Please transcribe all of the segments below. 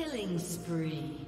Killing spree.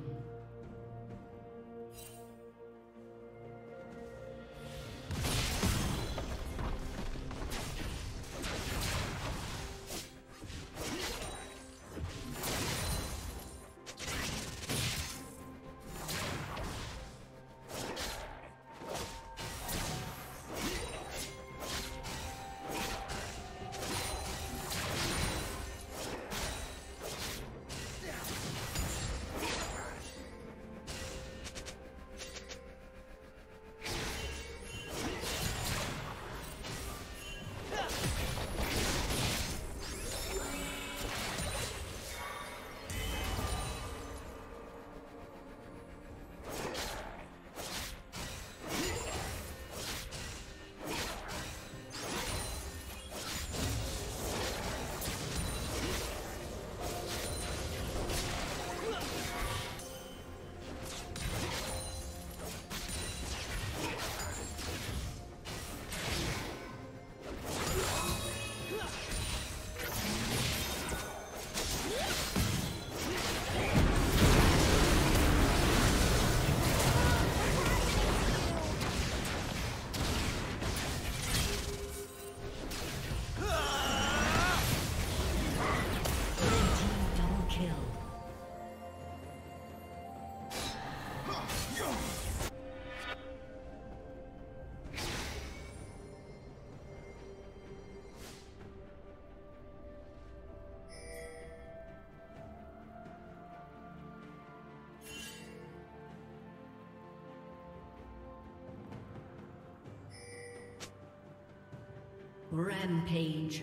Rampage.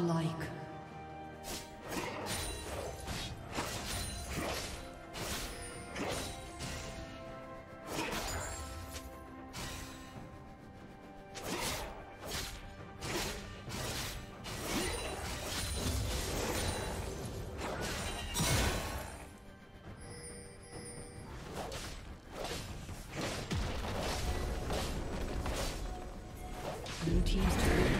Godlike. Blue Team's turret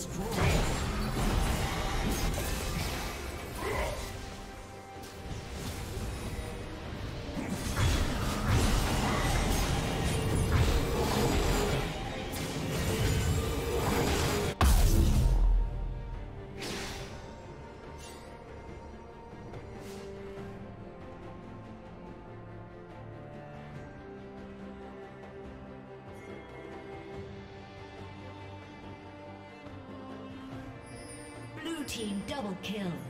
Destroyed. Team double kill.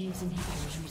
Team's inhibitor